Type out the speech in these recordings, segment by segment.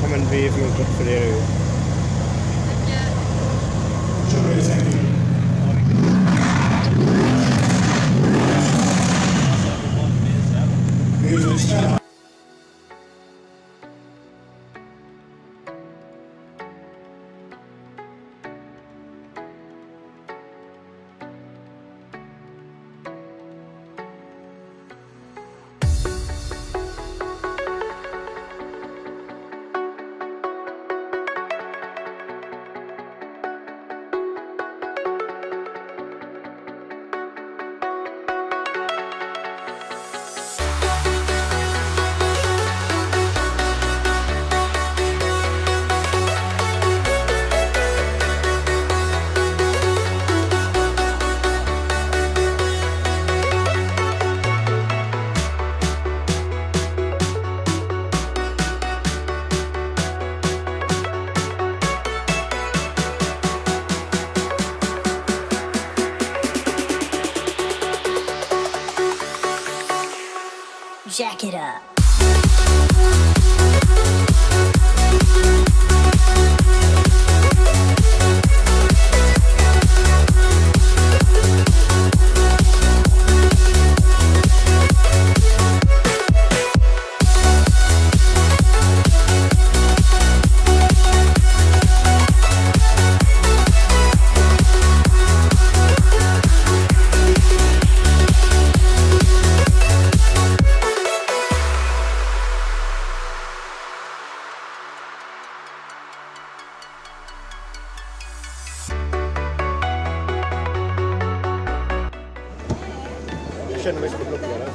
Come and wave your truck for the area. Here's jack it up. ce numește propriu.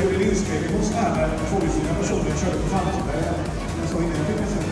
vi blir en inspelning hos den här, när två personer körde på Falkenberg. Jag sa innan jag fick